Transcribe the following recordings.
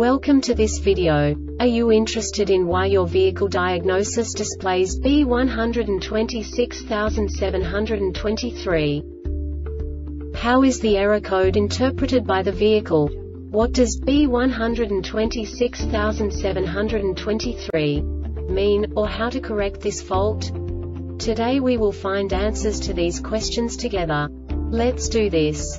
Welcome to this video. Are you interested in why your vehicle diagnosis displays B126723? How is the error code interpreted by the vehicle? What does B126723 mean, or how to correct this fault? Today we will find answers to these questions together. Let's do this.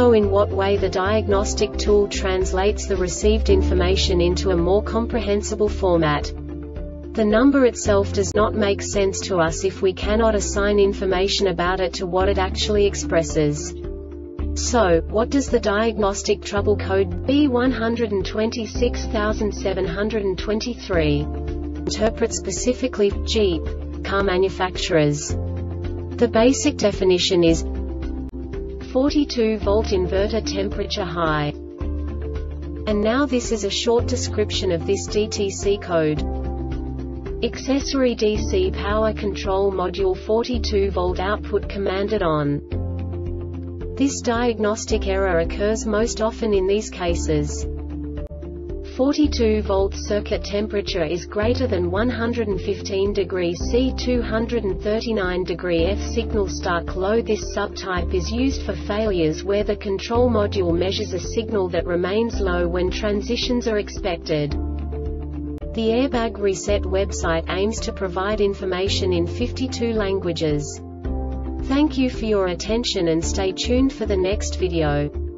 know in what way the diagnostic tool translates the received information into a more comprehensible format. The number itself does not make sense to us if we cannot assign information about it to what it actually expresses. So, what does the diagnostic trouble code B126723 interpret specifically Jeep car manufacturers? The basic definition is 42 volt inverter temperature high. And now this is a short description of this DTC code. Accessory DC power control module 42 volt output commanded on. This diagnostic error occurs most often in these cases. 42 volt circuit temperature is greater than 115 degrees C 239 degree F signal stuck low This subtype is used for failures where the control module measures a signal that remains low when transitions are expected. The Airbag Reset website aims to provide information in 52 languages. Thank you for your attention and stay tuned for the next video.